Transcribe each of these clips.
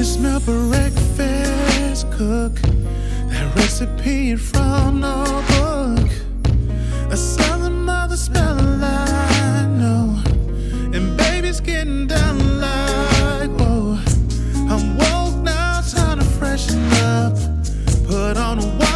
can smell breakfast cook. That recipe from no book. A southern mother spelling I know. And baby's getting down like, whoa. I'm woke now, time to freshen up. Put on a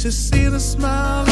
should see the smile